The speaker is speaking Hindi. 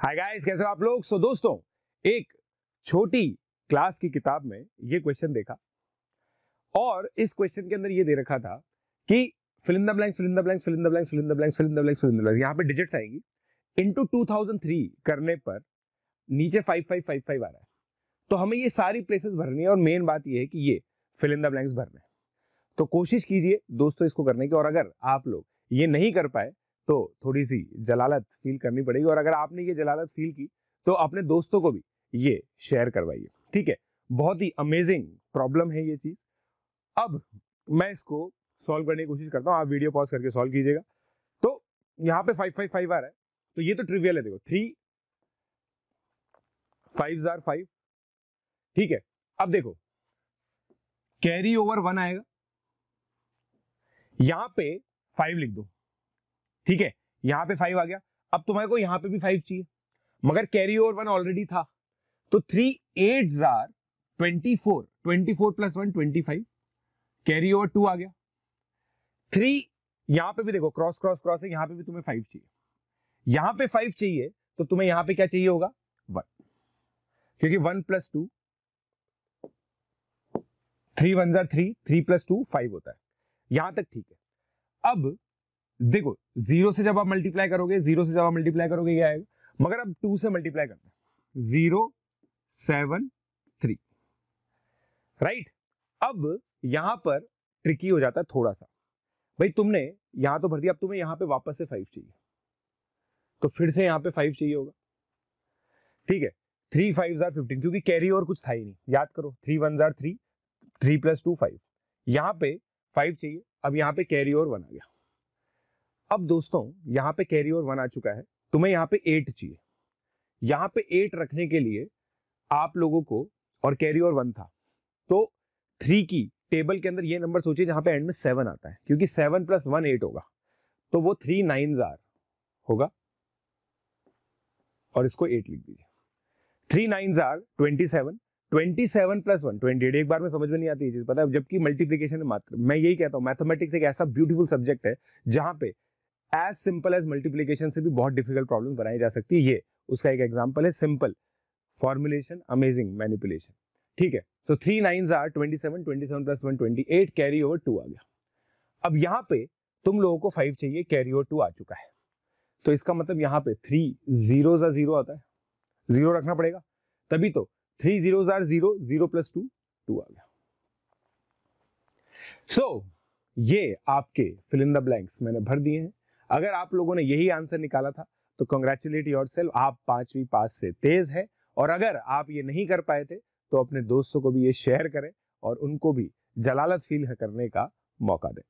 हाय गाइस कैसे हो आप लोग? सो so, दोस्तों एक छोटी क्लास की किताब में ये क्वेश्चन देखा। और इस क्वेश्चन के अंदर ये दे रखा था कि fill in the blanks fill in the blanks fill in the blanks fill in the blanks fill in the blanks fill in the blanks यहाँ पे डिजिट्स आएँगी। इनटू 2003 करने पर नीचे 5555 आ रहा है। तो हमें ये सारी प्लेसेस भरनी है और मेन बात ये है कि ये फिल द ब्लैंक्स भरने तो कोशिश कीजिए दोस्तों इसको करने की। और अगर आप लोग ये नहीं कर पाए तो थोड़ी सी जलालत फील करनी पड़ेगी। और अगर आपने ये जलालत फील की तो अपने दोस्तों को भी ये शेयर करवाइए। ठीक है? बहुत ही अमेजिंग प्रॉब्लम है ये चीज़। अब मैं इसको सॉल्व करने की कोशिश करता हूँ। आप वीडियो पॉज करके सॉल्व कीजिएगा। तो यहाँ पे फाइव फाइव फाइव आ रहा है। तो ये तो ट्रिवियल है, देखो। थ्री फाइव जार फाइव ठीक है? अब देखो कैरी ओवर वन आएगा। यहाँ पे फाइव लिख दो। ठीक है? यहाँ पे फाइव आ गया। अब तुम्हारे को यहाँ पे भी फाइव चाहिए। मगर कैरी ओवर वन ऑलरेडी था। तो three eight jar twenty four twenty four plus one twenty five carry over two आ गया। थ्री यहाँ पे भी देखो क्रॉस क्रॉस क्रॉस है। यहाँ पे भी तुम्हें फाइव चाहिए। यहाँ पे फाइव चाहिए तो तुम्हें यहाँ पे क्या चाहिए होगा? वन क्योंकि one plus two three one jar three three plus two five होता है। यहाँ तक ठीक है। अब, देखो, ज़ीरो से जब आप मल्टीप्लाई करोगे, ज़ीरो से जब आप मल्टीप्लाई करोगे क्या आएगा। मगर अब टू से मल्टीप्लाई करना है। ज़ीरो सेवन थ्री राइट अब, यहाँ पर ट्रिकी हो जाता है थोड़ा सा भाई, तुमने यहाँ तो भर दिया, अब तुम्हें यहाँ पे वापस से फाइव चाहिए। तो फिर से यहाँ पे फाइव चाहिए होगा। ठीक है? थ्री फाइव जार फिफ्टीन क्योंकि कैरी और कुछ था ही नहीं। याद करो three one jar three three plus two five यहाँ पे फाइव चाहिए। अब यहाँ पे कैरी और वन आ गया। अब दोस्तों, यहाँ पे कैरी ओवर वन आ चुका है। तुम्हें यहाँ पे एट चाहिए। यहाँ पे एट रखने के लिए आप लोगों को, और कैरी और वन था। तो थ्री की टेबल के अंदर ये नंबर सोचिए जहाँ पे एंड में सेवन आता है, क्योंकि सेवन प्लस वन एट होगा। तो वो थ्री नाइन जार होगा। और इसको एट लिख दीजिए। Three nine jar twenty seven twenty seven plus one twenty eight एक बार में समझ में नहीं आती ये चीज़, पता है? जबकि मल्टीप्लीकेशन में मात्र, मैं यही कहता हूँ मैथमेटिक्स एक ऐसा ब्यूटीफुल सब्जेक्ट है, जहाँ पे एज सिंपल एज मल्टीप्लीकेशन से भी बहुत डिफ़िकल्ट प्रॉब्लम बनाई जा सकती है। ये, उसका एक एग्ज़ाम्पल है सिंपल फॉर्मुलेशन अमेजिंग मैनिपुलेशन ठीक है? तो three nine are twenty seven twenty seven plus one twenty eight carry over two आ गया। अब यहाँ पे तुम लोगों को फाइव चाहिए कैरी ओवर टू आ चुका है। तो इसका मतलब यहाँ पे थ्री ज़ीरो ज़ीरो आता है। ज़ीरो रखना पड़ेगा। तभी तो three zero jar zero zero plus two two आ गया। सो so, ये आपके फिल इन द ब्लैंक्स मैंने भर दिए हैं। अगर आप लोगों ने यही आंसर निकाला था तो कंग्रेचुलेट योर सेल्फ आप पांचवी पास से तेज है। और अगर आप ये नहीं कर पाए थे तो अपने दोस्तों को भी ये शेयर करें और उनको भी जलालत फील करने का मौका दें।